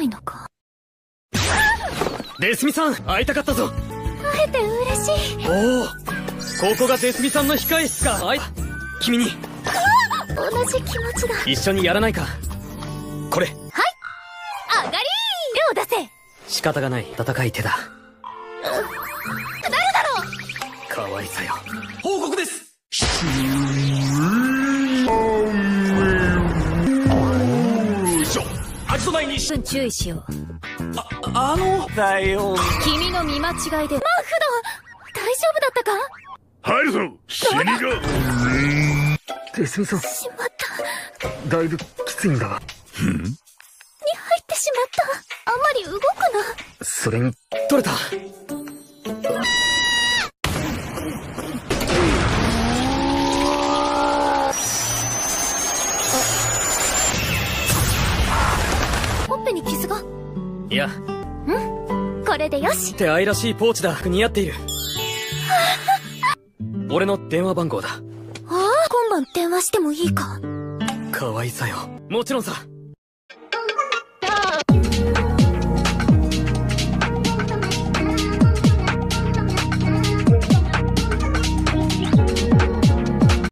ないのか。デスミさん会いたかったぞ。会えて嬉しい。おおここがデスミさんの控え室か。あい君に。同じ気持ちだ。一緒にやらないか。これ。上がり。手を出せ。仕方がない。戦い手だ。誰だろう。かわいさよ。報告ですアジト内にし分注意しよう。あのだよ。君の見間違いで。マフド大丈夫だったか？入るぞ。死神デスミさんしまった。にだいぶきついんだが。入ってしまった。あんまり動くな。それに取れたいや。これでよし。って愛らしいポーチだ。似合っている。俺の電話番号だ。ああ今晩電話してもいいか？かわいさよ。もちろんさ